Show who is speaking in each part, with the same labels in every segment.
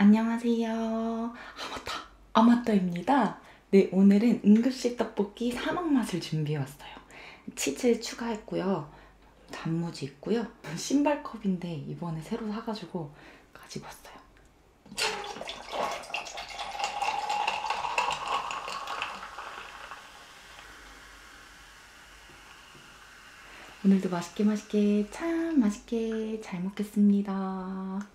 Speaker 1: 안녕하세요. 아, 맞다. 아마따입니다. 네, 오늘은 응급식 떡볶이 사막 맛을 준비해왔어요. 치즈 추가했고요. 단무지 있고요. 신발컵인데 이번에 새로 사가지고 가지고 왔어요. 오늘도 맛있게 맛있게 참 맛있게 잘 먹겠습니다.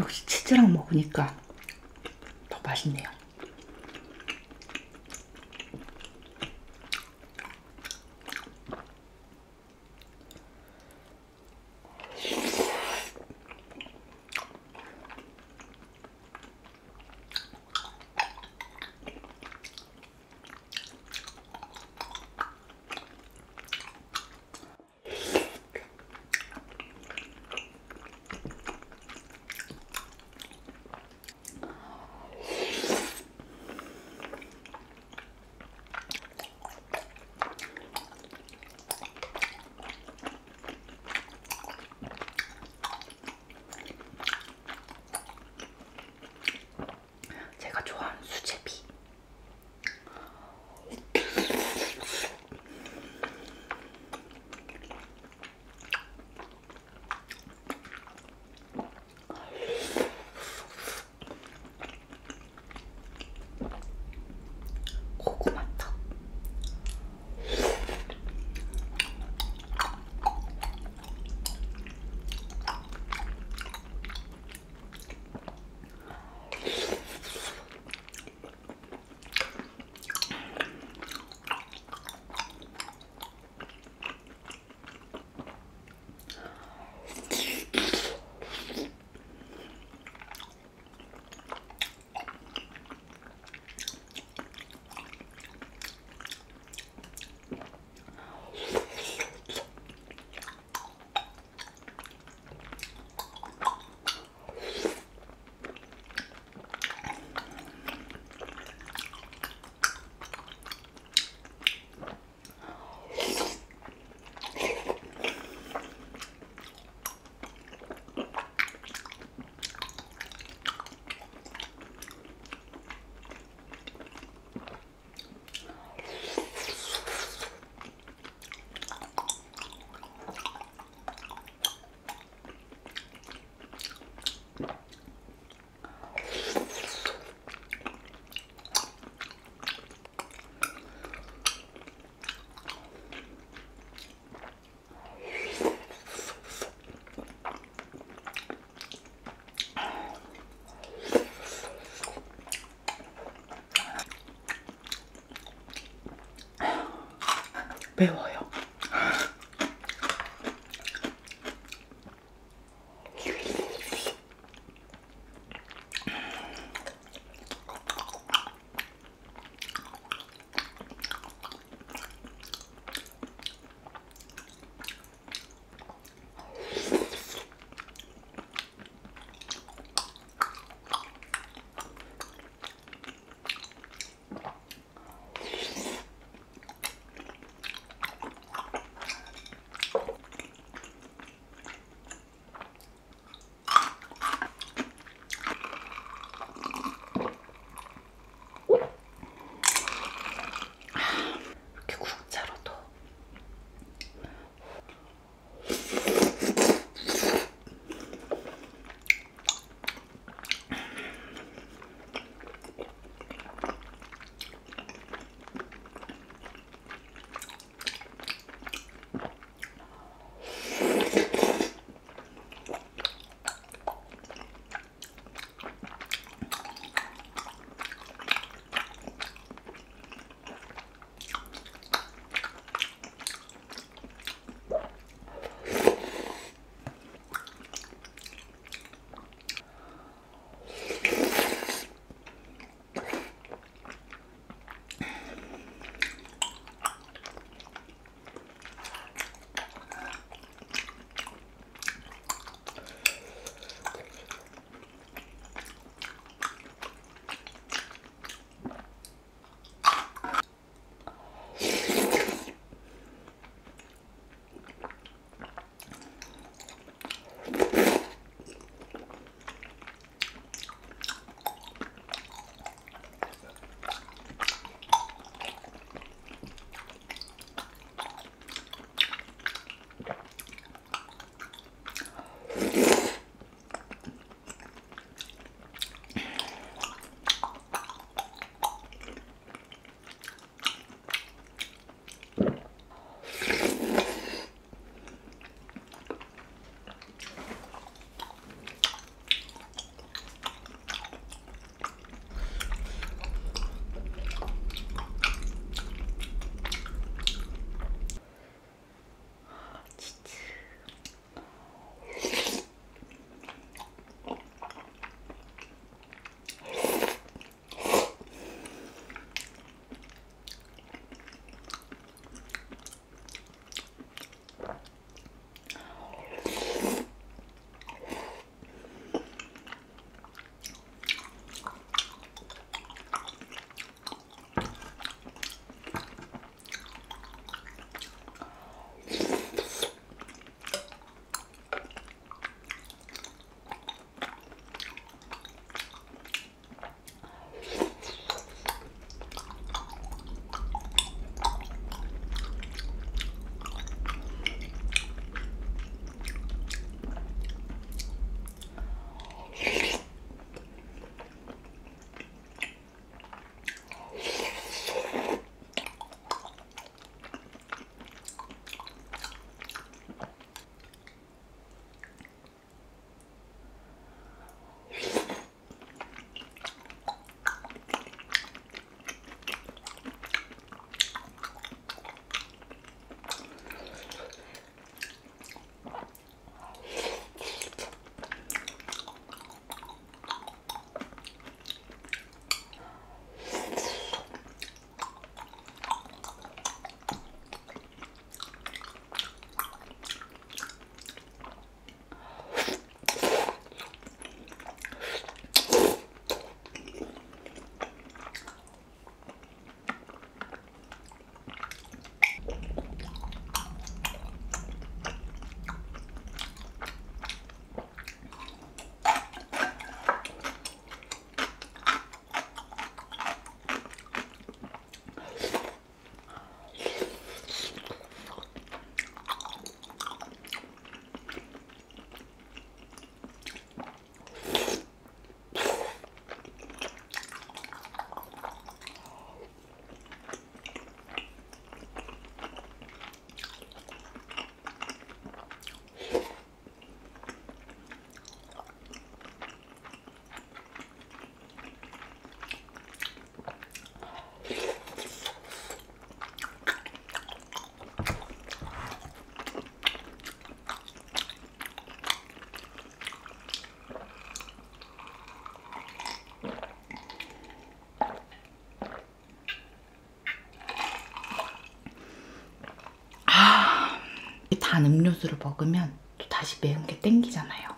Speaker 1: 역시 치즈랑 먹으니까 더 맛있네요. 음료수를 먹으면 또 다시 매운 게 땡기잖아요.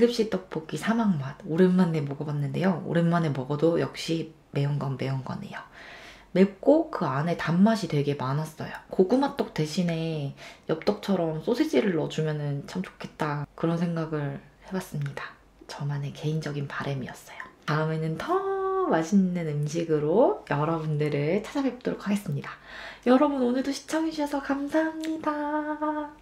Speaker 1: 응급실 떡볶이 사막 맛 오랜만에 먹어봤는데요. 오랜만에 먹어도 역시 매운 건 매운 거네요. 맵고 그 안에 단맛이 되게 많았어요. 고구마 떡 대신에 엽떡처럼 소시지를 넣어주면 참 좋겠다 그런 생각을 해봤습니다. 저만의 개인적인 바람이었어요. 다음에는 더 맛있는 음식으로 여러분들을 찾아뵙도록 하겠습니다. 여러분 오늘도 시청해주셔서 감사합니다.